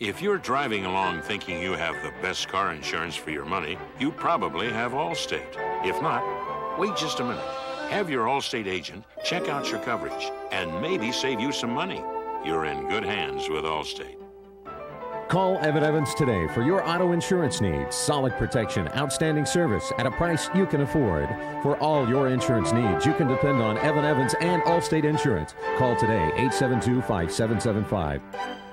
If you're driving along thinking you have the best car insurance for your money, you probably have Allstate. If not, wait just a minute. Have your Allstate agent check out your coverage and maybe save you some money. You're in good hands with Allstate. Call Evan Evans today for your auto insurance needs. Solid protection, outstanding service at a price you can afford. For all your insurance needs, you can depend on Evan Evans and Allstate Insurance. Call today 872 5775.